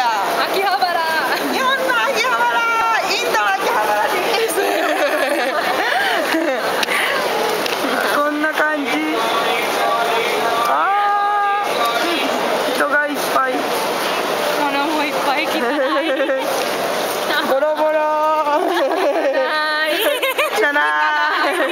秋葉原。日本の秋葉原。インドの秋葉原です。こんな感じ。あー人がいっぱい。物もいっぱい来た。ボロボロ。